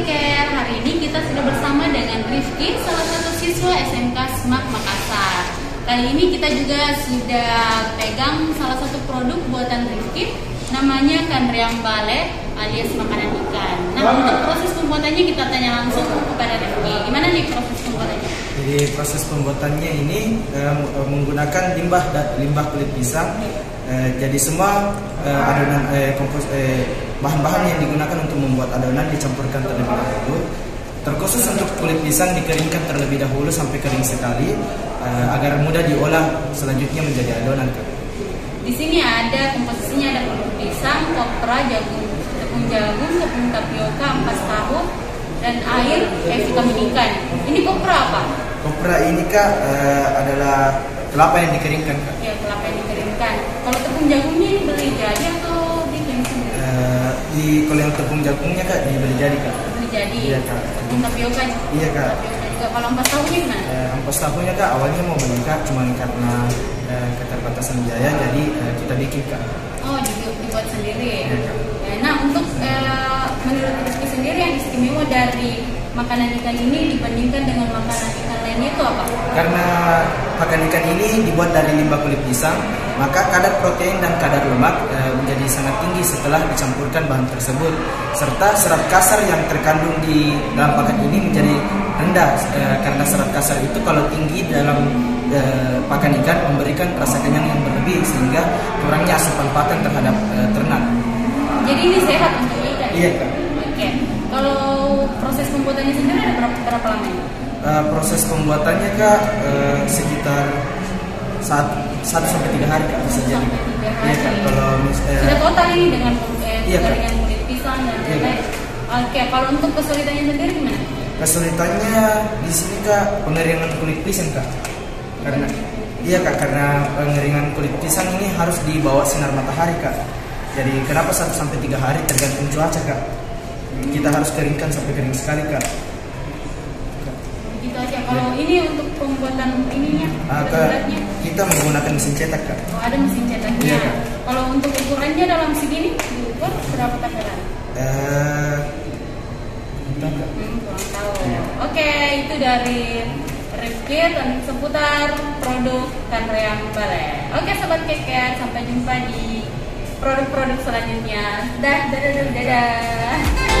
Care. Hari ini kita sudah bersama dengan Rifki, salah satu siswa SMK Smart Makassar. Kali ini kita juga sudah pegang salah satu produk buatan Rifki, namanya kandreang bale alias makanan ikan. Nah, untuk proses pembuatannya kita tanya langsung kepada Rifki. Gimana nih proses pembuatannya? Jadi proses pembuatannya ini e, menggunakan limbah limbah kulit pisang Eh, jadi semua eh, adonan eh, kompos eh, bahan-bahan yang digunakan untuk membuat adonan dicampurkan terlebih dahulu. Terkhusus untuk kulit pisang dikeringkan terlebih dahulu sampai kering sekali eh, agar mudah diolah selanjutnya menjadi adonan. Di sini ada komposisinya ada kerupuk pisang, kopra, jagung, tepung jagung, tepung tapioka, ampas tahu, dan air kayak vitamin ikan. Ini kopra apa? Kopra ini kak eh, adalah kelapa yang dikeringkan kak. Ya kelapa yang tepung jagungnya ini beli jadi atau bikin sendiri? Eh, di kalau yang tepung jagungnya kak dibeli jadi kak. Beli jadi. Iya, Kak. Tepung tapioka. Iya, Kak. Tapioka juga. Kalau ampas tahunya gimana? Eh, ampas tahunya kak awalnya mau meningkat cuman karena eh, keterbatasan biaya jadi eh, kita bikin kak. Oh dibuat, dibuat sendiri. Iya, Kak. Ya, nah untuk eh, menurut Rizky sendiri yang istimewa dari makanan ikan ini dibandingkan dengan makanan ikan itu apa? Karena pakan ikan ini dibuat dari limbah kulit pisang, maka kadar protein dan kadar lemak eh, menjadi sangat tinggi setelah dicampurkan bahan tersebut. Serta serat kasar yang terkandung di dalam pakan ini menjadi rendah eh, karena serat kasar itu kalau tinggi dalam eh, pakan ikan memberikan rasa kenyang yang berlebih sehingga kurangnya asupan pakan terhadap ternak. Jadi ini sehat untuk ikan. Iya, Kak. Proses pembuatannya sendiri ada berapa, berapa lama ini? Eh, proses pembuatannya kak eh, sekitar satu satu sampai tiga hari kak bisa jadi. Sampai tiga hari. Iya kak kalau mis- eh, Sudah total ini dengan eh, Iya, dengan kulit pisang dan Iya, lain-lain. Oke, kalau untuk kesulitannya sendiri gimana? kesulitannya di sini kak pengeringan kulit pisang kak karena iya kak karena pengeringan kulit pisang ini harus dibawa sinar matahari kak jadi kenapa satu sampai tiga hari tergantung cuaca kak kita harus keringkan sampai kering sekali kak Begitu aja. Kalau ini untuk pembuatan ininya, Ah, Kak, berat-beratnya, kita menggunakan mesin cetak kak oh, ada mesin cetaknya. Iya, Kak. Kalau untuk ukurannya dalam segini, diukur berapa takaran? eh kak Hmm, kurang tahu. Iya. Oke, itu dari Rifki dan seputar produk Kanreang Bale. Oke, sobat keket, sampai jumpa di produk-produk selanjutnya. Dah, dadah, dadah, dadah.